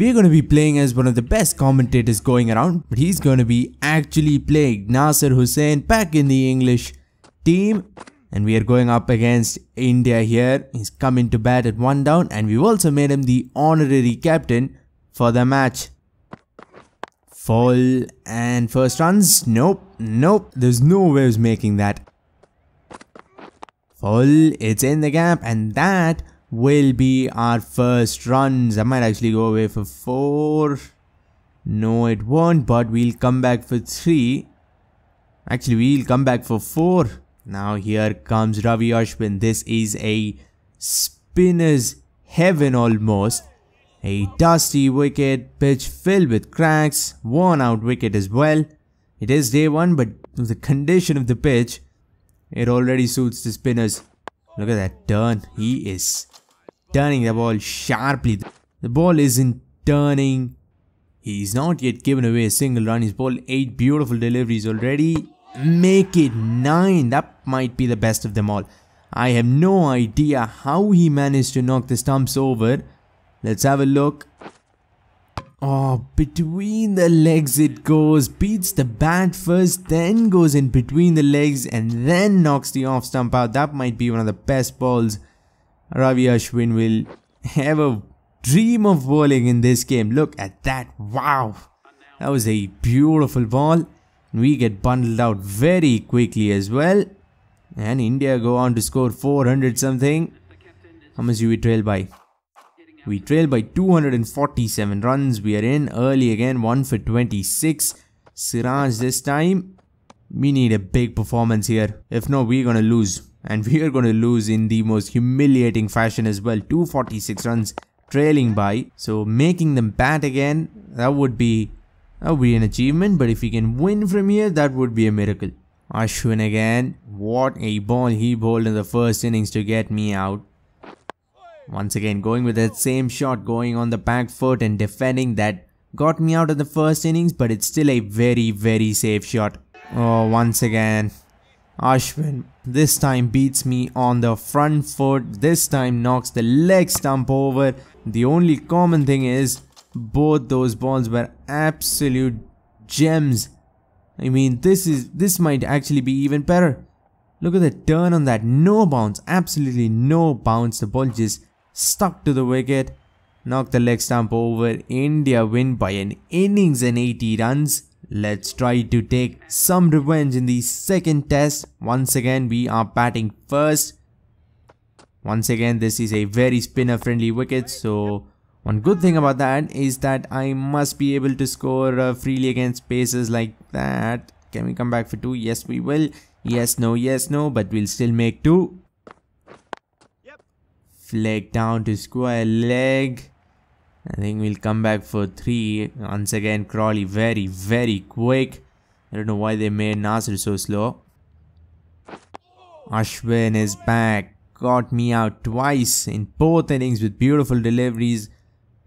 we're going to be playing as one of the best commentators going around, but he's going to be actually playing Nasser Hussain back in the English team. And we are going up against India here. He's coming to bat at one down and we've also made him the honorary captain for the match. Full and first runs. Nope, nope. There's no way of making that. Full, it's in the gap and that will be our first runs. I might actually go away for four. No, it won't, but we'll come back for three. Actually, we'll come back for four. Now here comes Ravi Ashwin. This is a spinner's heaven almost. A dusty wicket, pitch filled with cracks, worn out wicket as well. It is day one, but the condition of the pitch, it already suits the spinners. Look at that turn. He is turning the ball sharply. The ball isn't turning. He's not yet given away a single run. He's bowled 8 beautiful deliveries already. Make it 9. That might be the best of them all. I have no idea how he managed to knock the stumps over. Let's have a look. Oh, between the legs it goes, beats the bat first, then goes in between the legs and then knocks the off stump out. That might be one of the best balls Ravi Ashwin will ever dream of bowling in this game. Look at that. Wow. That was a beautiful ball. We get bundled out very quickly as well. And India go on to score 400 something. How much do we trail by? We trail by 247 runs. We are in early again, 1 for 26. Siraj this time. We need a big performance here. If not, we're gonna lose and we are going to lose in the most humiliating fashion as well. 246 runs trailing by. So making them bat again that would be that would be an achievement. But if we can win from here that would be a miracle. Ashwin again. What a ball he bowled in the first innings to get me out. Once again going with that same shot going on the back foot and defending that got me out of the first innings but it's still a very very safe shot. Oh once again Ashwin this time beats me on the front foot, this time knocks the leg stump over. The only common thing is both those balls were absolute gems. I mean this is this might actually be even better. Look at the turn on that, no bounce, absolutely no bounce. The ball just stuck to the wicket, knocked the leg stump over. India win by an innings and 80 runs. Let's try to take some revenge in the second test. Once again, we are batting first. Once again, this is a very spinner friendly wicket. So one good thing about that is that I must be able to score uh, freely against paces like that. Can we come back for two? Yes, we will. Yes, no, yes, no, but we'll still make two. Yep. Flag down to square leg. I think we'll come back for three. Once again, Crawley very, very quick. I don't know why they made Nasser so slow. Ashwin is back. Got me out twice in both innings with beautiful deliveries.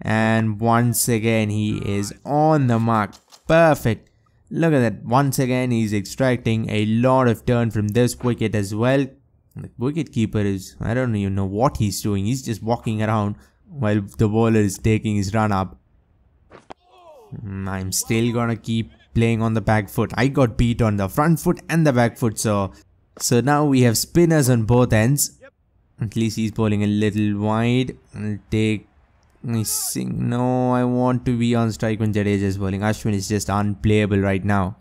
And once again, he is on the mark. Perfect. Look at that. Once again, he's extracting a lot of turn from this wicket as well. The wicket keeper is, I don't even know what he's doing. He's just walking around while the bowler is taking his run up. Mm, I'm still gonna keep playing on the back foot. I got beat on the front foot and the back foot so so now we have spinners on both ends. At least he's bowling a little wide. I'll take I sing no I want to be on strike when Jadeja is bowling. Ashwin is just unplayable right now.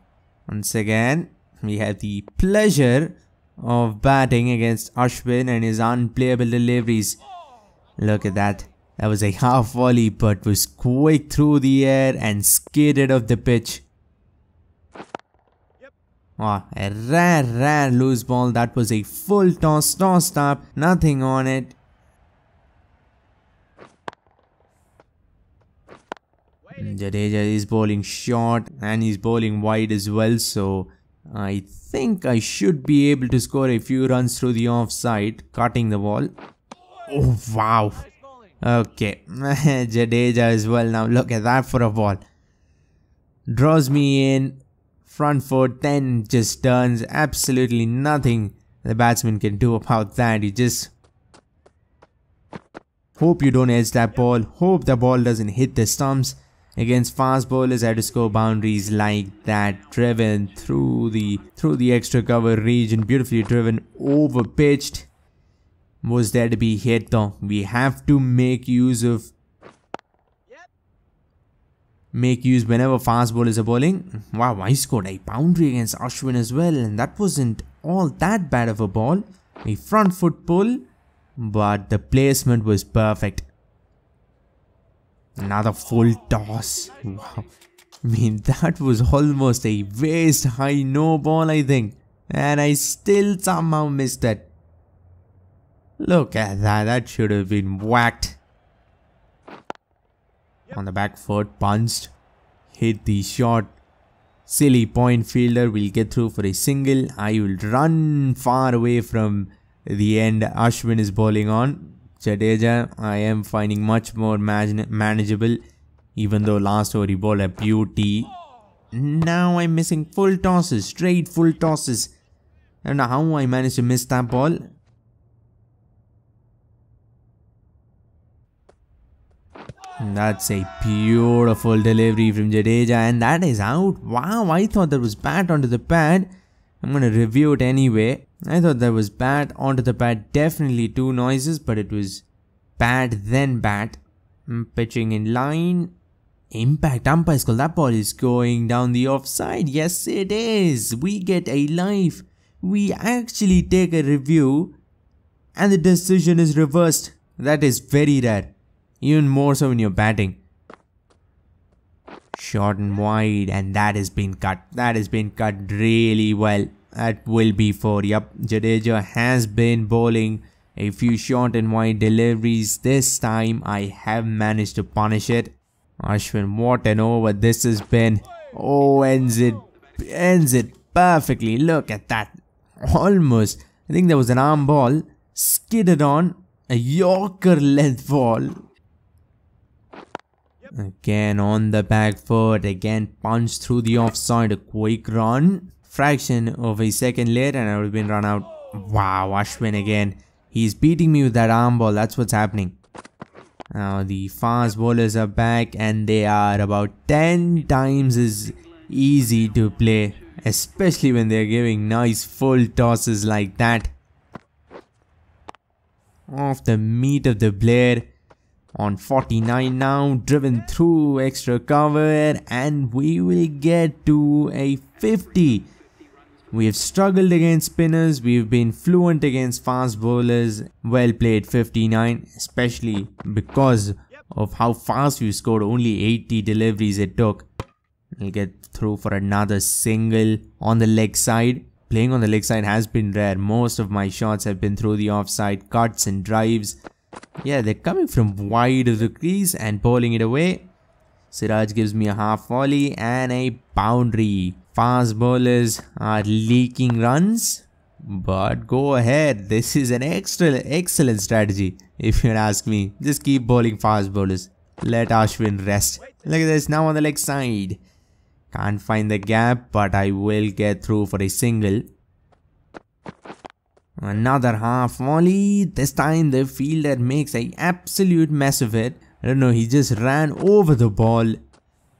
Once again we have the pleasure of batting against Ashwin and his unplayable deliveries. Look at that. That was a half volley but was quick through the air and skidded off the pitch. Oh, a rare, rare loose ball. That was a full toss, tossed up, nothing on it. Jadeja is bowling short and he's bowling wide as well. So I think I should be able to score a few runs through the offside, cutting the ball. Oh, wow. Okay, Jadeja as well now. Look at that for a ball. Draws me in, front foot, then just turns. Absolutely nothing the batsman can do about that. He just Hope you don't edge that ball. Hope the ball doesn't hit the stumps. Against fast bowlers, I had to score boundaries like that, driven through the through the extra cover region, beautifully driven, over pitched. Was there to be hit though? We have to make use of make use whenever fast bowlers are bowling. Wow, I scored a boundary against Ashwin as well, and that wasn't all that bad of a ball. A front foot pull, but the placement was perfect. Another full toss. Wow. I mean, that was almost a waist high no ball, I think. And I still somehow missed it. Look at that, that should have been whacked. On the back foot, punched. Hit the shot. Silly point fielder will get through for a single. I will run far away from the end Ashwin is bowling on. Jadeja, I am finding much more man manageable, even though last over he bowled a beauty. Now I'm missing full tosses, straight full tosses. I don't know how I managed to miss that ball. That's a beautiful delivery from Jadeja and that is out. Wow, I thought that was bat onto the pad. I'm going to review it anyway. I thought that was bat onto the pad. Definitely two noises, but it was bat then. Mm, pitching in line. Impact umpire's call. That ball is going down the offside. Yes, it is. We get a life. We actually take a review and the decision is reversed. That is very rare. Even more so when you're batting. Short and wide and that has been cut. That has been cut really well. That will be for, yep, Jadeja has been bowling a few short and wide deliveries. This time I have managed to punish it. Ashwin, what an over this has been. Oh, ends it, ends it perfectly. Look at that. Almost. I think there was an arm ball. Skidded on. A Yorker length ball. Again on the back foot. Again punched through the offside. A quick run fraction of a second later and I would have been run out. Wow, Ashwin again. He's beating me with that arm ball. That's what's happening. Now the fast bowlers are back and they are about 10 times as easy to play. Especially when they're giving nice full tosses like that. Off the meat of the blade on 49 now driven through extra cover and we will get to a 50 we have struggled against spinners, we've been fluent against fast bowlers. Well played 59, especially because of how fast we scored only 80 deliveries it took. We'll get through for another single on the leg side. Playing on the leg side has been rare. Most of my shots have been through the offside cuts and drives. Yeah, they're coming from wide of the crease and bowling it away. Siraj gives me a half volley and a boundary. Fast bowlers are leaking runs. But go ahead, this is an extra excellent strategy if you ask me. Just keep bowling fast bowlers. Let Ashwin rest. Look at this now on the leg side. Can't find the gap but I will get through for a single. Another half volley. This time the fielder makes a absolute mess of it. I don't know, he just ran over the ball.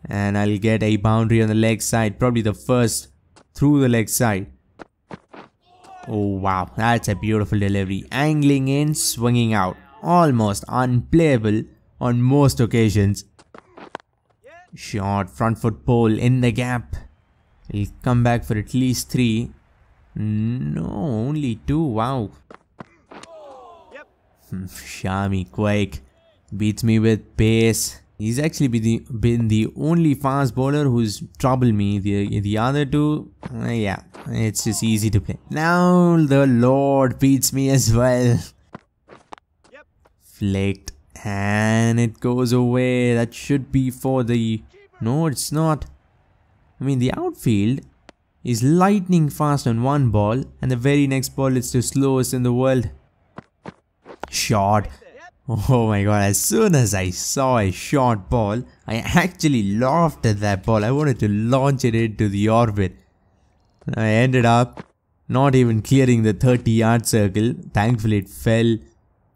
And I'll get a boundary on the leg side. Probably the first through the leg side. Oh wow. That's a beautiful delivery. Angling in swinging out. Almost unplayable on most occasions. Short front foot pole in the gap. He'll come back for at least three no only two wow Shami Quake beats me with pace He's actually been the, been the only fast bowler who's troubled me. The, the other two, uh, yeah, it's just easy to play. Now the Lord beats me as well. Yep. Flicked and it goes away. That should be for the... No, it's not. I mean, the outfield is lightning fast on one ball and the very next ball is the slowest in the world. Shot Oh my god, as soon as I saw a short ball, I actually laughed at that ball. I wanted to launch it into the orbit. I ended up not even clearing the 30 yard circle. Thankfully, it fell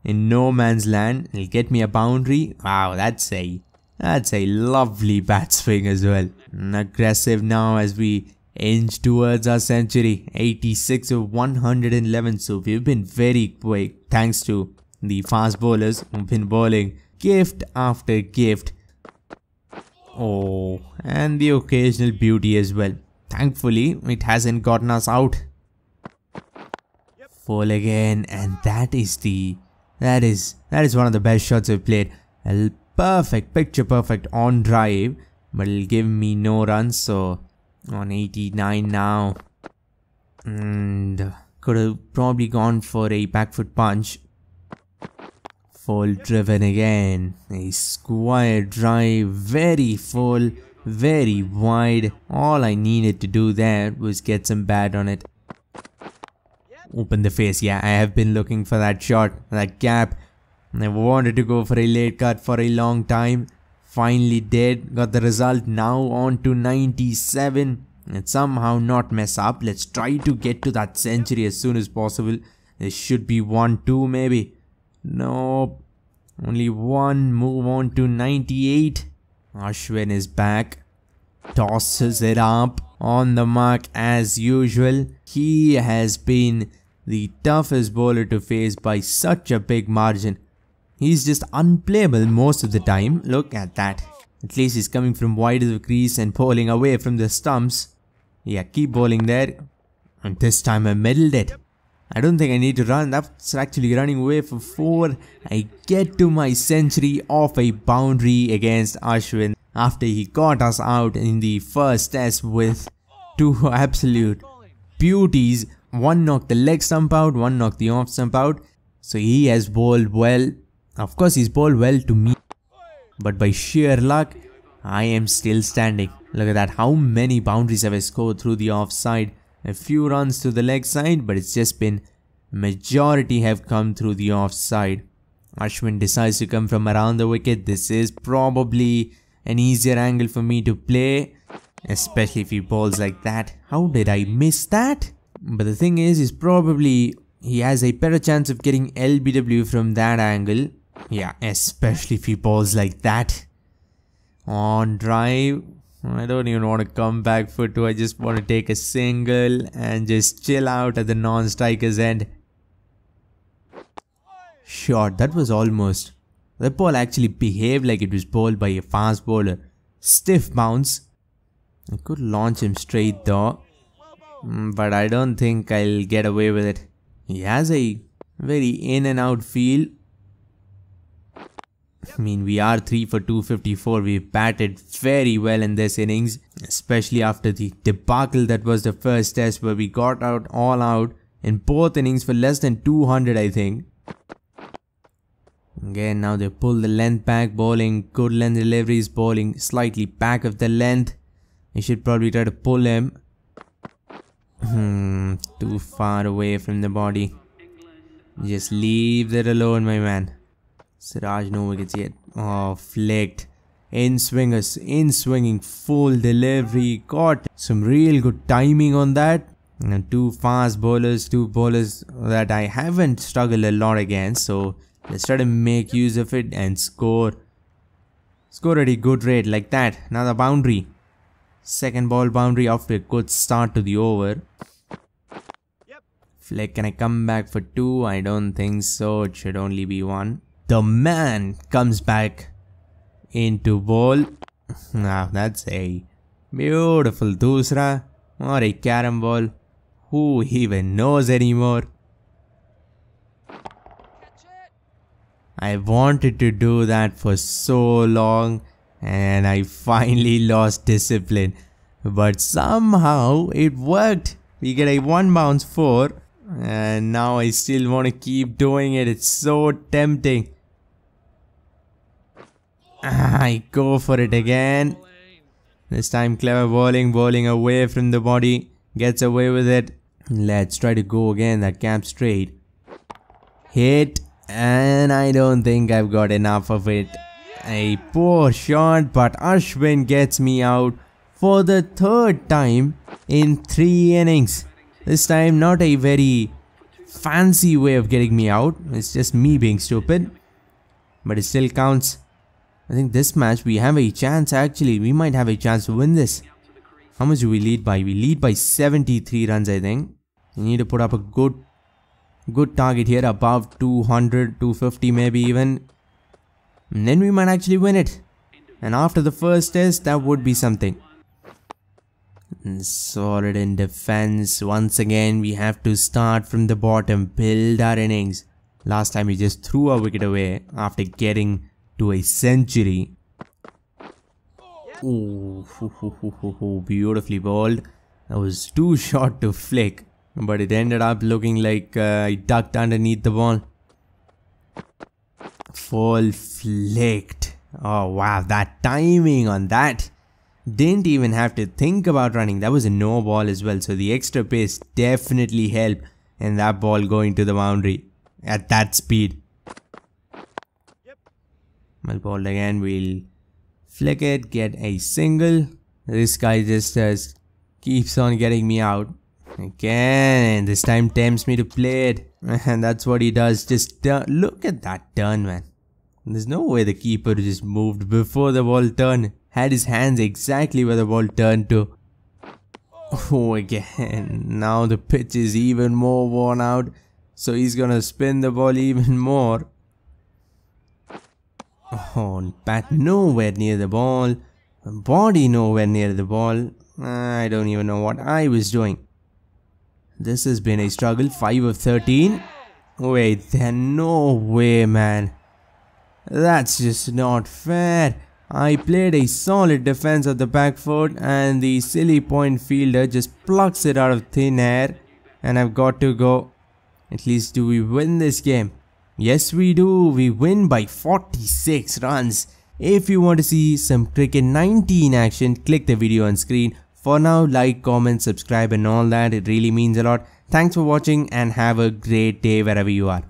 in no man's land. He'll get me a boundary. Wow, that's a that's a lovely bat swing as well. aggressive now as we inch towards our century. 86 of 111. So we've been very quick thanks to the fast bowlers who've been bowling gift after gift. Oh, and the occasional beauty as well. Thankfully, it hasn't gotten us out. Full again, and that is the that is that is one of the best shots I've played. A perfect, picture perfect on drive, but it'll give me no runs. So on 89 now, and could have probably gone for a back foot punch. Full driven again. A square drive, very full, very wide. All I needed to do there was get some bat on it. Open the face. Yeah, I have been looking for that shot, that gap. I wanted to go for a late cut for a long time. Finally did. Got the result now on to 97. And somehow not mess up. Let's try to get to that century as soon as possible. There should be 1-2 maybe. Nope. Only one. Move on to 98. Ashwin is back. Tosses it up on the mark as usual. He has been the toughest bowler to face by such a big margin. He's just unplayable most of the time. Look at that. At least he's coming from wide of the crease and bowling away from the stumps. Yeah, keep bowling there. And this time I middled it. I don't think I need to run. That's actually running away for 4. I get to my century off a boundary against Ashwin after he got us out in the first test with two absolute beauties. One knocked the leg stump out, one knocked the off stump out. So he has bowled well. Of course, he's bowled well to me. But by sheer luck, I am still standing. Look at that. How many boundaries have I scored through the offside? A few runs to the leg side, but it's just been majority have come through the offside. Ashwin decides to come from around the wicket. This is probably an easier angle for me to play especially if he bowls like that. How did I miss that? But the thing is, is probably he has a better chance of getting LBW from that angle. Yeah, especially if he bowls like that. On drive, I don't even want to come back for two. I just want to take a single and just chill out at the non-striker's end. Shot, that was almost. The ball actually behaved like it was bowled by a fast bowler. Stiff bounce, I could launch him straight though. Mm, but I don't think I'll get away with it. He has a very in and out feel. I mean, we are 3 for 254. We batted very well in this innings, especially after the debacle that was the first test where we got out all out in both innings for less than 200, I think. Again, now they pull the length back, bowling good length deliveries, bowling slightly back of the length. You should probably try to pull him. Hmm, too far away from the body. Just leave that alone, my man. Siraj no wickets yet. Oh, flicked. In swingers, in swinging, full delivery. Got some real good timing on that. And two fast bowlers, two bowlers that I haven't struggled a lot against. So let's try to make use of it and score. Score at a good rate like that. Another boundary. Second ball boundary after a good start to the over. Yep. Flick, can I come back for two? I don't think so. It should only be one. The man comes back into ball. Now that's a beautiful doosra or a carom ball. Who even knows anymore? I wanted to do that for so long and I finally lost discipline. But somehow it worked. We get a one bounce four and now I still want to keep doing it. It's so tempting. I go for it again. This time clever bowling, bowling away from the body. Gets away with it. Let's try to go again that cap straight. Hit and I don't think I've got enough of it. A poor shot but Ashwin gets me out for the third time in 3 innings. This time not a very fancy way of getting me out. It's just me being stupid. But it still counts. I think this match we have a chance actually. We might have a chance to win this. How much do we lead by? We lead by 73 runs I think. We need to put up a good good target here above 200, 250 maybe even. And then we might actually win it. And after the first test that would be something. Solid in defense. Once again, we have to start from the bottom, build our innings. Last time we just threw a wicket away after getting to a century. Ooh, beautifully bowled. That was too short to flick, but it ended up looking like uh, I ducked underneath the ball. Full flicked. Oh wow, that timing on that. Didn't even have to think about running. That was a no ball as well. So the extra pace definitely helped in that ball going to the boundary at that speed. Well ball again. We'll flick it, get a single. This guy just keeps on getting me out. Again, this time tempts me to play it. And that's what he does. Just look at that turn, man. There's no way the keeper just moved before the ball turned had his hands exactly where the ball turned to. Oh, again. Now the pitch is even more worn out. So he's gonna spin the ball even more. Oh, bat nowhere near the ball. Body nowhere near the ball. I don't even know what I was doing. This has been a struggle. 5 of 13. Wait, there no way, man. That's just not fair. I played a solid defense of the back foot and the silly point fielder just plucks it out of thin air and I've got to go. At least do we win this game? Yes we do, we win by 46 runs. If you want to see some cricket 19 action, click the video on screen. For now, like, comment, subscribe and all that, it really means a lot. Thanks for watching and have a great day wherever you are.